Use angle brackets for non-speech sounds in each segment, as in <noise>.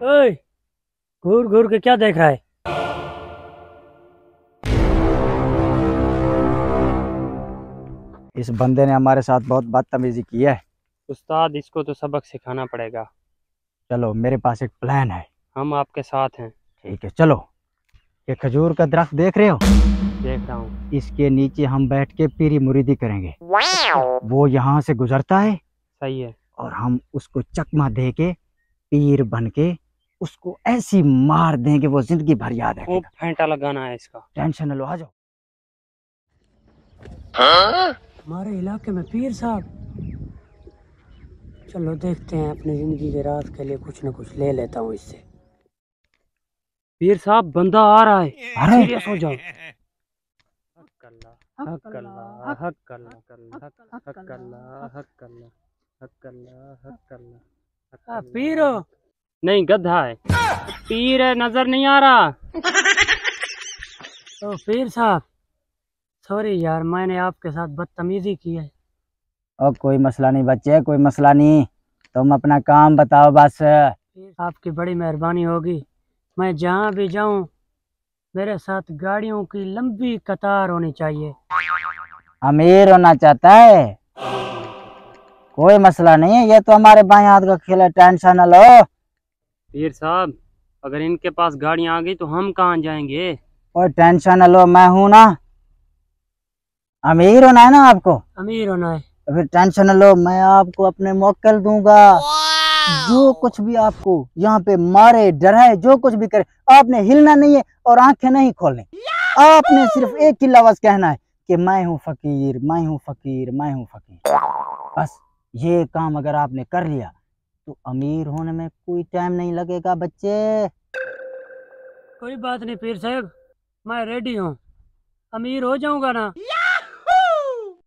ओए घूर घूर के क्या देख रहा है? इस बंदे ने हमारे साथ बहुत बदतमीजी की है। उस्ताद इसको तो सबक सिखाना पड़ेगा। चलो मेरे पास एक प्लान है। हम आपके साथ हैं। ठीक है चलो। ये खजूर का दरख्त देख रहे हो? देख रहा हूँ। इसके नीचे हम बैठ के पीरी मुरीदी करेंगे। वो यहाँ से गुजरता है सही है। और हम उसको चकमा दे के पीर बन के उसको ऐसी मार देंगे वो ज़िंदगी भर याद है फेंटा लगाना है इसका। टेंशन न लो आ जाओ। हमारे इलाके में पीर साहब। चलो देखते हैं अपनी ज़िंदगी के राज के लिए कुछ न कुछ ले लेता हूँ इससे। पीर साहब बंदा आ रहा है। अरे सीरियस हो? जाओ हक अल्लाह हक अल्लाह हक अल्लाह हक अल्लाह हक अल्लाह हक अल्लाह हक अल्लाह हक पीर। हो नहीं गधा है। पीर है नज़र नहीं आ रहा। <laughs> तो पीर साहब सॉरी यार मैंने आपके साथ बदतमीजी की है। और कोई मसला नहीं बच्चे कोई मसला नहीं। तुम अपना काम बताओ बस। आपकी बड़ी मेहरबानी होगी। मैं जहाँ भी जाऊँ मेरे साथ गाड़ियों की लंबी कतार होनी चाहिए। अमीर होना चाहता है? कोई मसला नहीं है ये तो हमारे बाएँ हाथ का खेल है टेंशन न लो। पीर साहब अगर इनके पास गाड़ियाँ आ गई तो हम कहाँ जाएँगे? कोई टेंशन न लो मैं हूँ ना। अमीर होना है ना आपको? अमीर होना है। तो फिर टेंशन न लो मैं आपको अपने मोकल दूँगा। जो कुछ भी आपको यहाँ पे मारे डराए जो कुछ भी करे आपने हिलना नहीं है और आँखें नहीं खोलनी। आपने सिर्फ़ एक ही लफ्ज कहना है कि मैं हूँ फकीर मैं हूँ फकीर मैं हूँ फकीर। बस ये काम अगर आपने कर लिया तो अमीर होने में कोई टाइम नहीं लगेगा बच्चे। कोई बात नहीं पीर साहब। मैं रेडी हूँ। अमीर हो जाऊँगा ना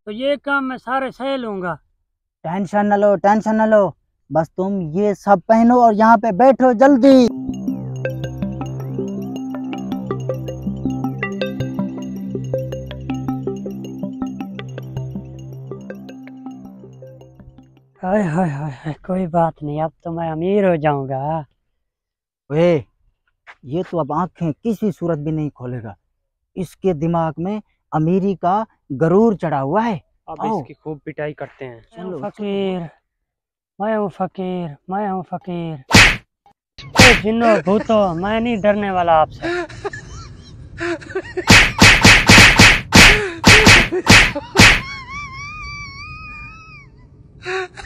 तो ये काम मैं सारे सह लूँगा। टेंशन न लो टेंशन न लो। बस तुम ये सब पहनो और यहाँ पे बैठो जल्दी। हाय हाय हाय हाय कोई बात नहीं अब तो मैं अमीर हो जाऊँगा। वे ये तो अब आँखें किसी सूरत भी नहीं खोलेगा। इसके दिमाग में अमीरी का गरूर चढ़ा हुआ है। अब इसकी खूब पिटाई करते हैं। चलो, फकीर मैं हूँ फकीर मैं हूँ फकीर। जिन्नो भूतो मैं नहीं डरने वाला आपसे। <laughs>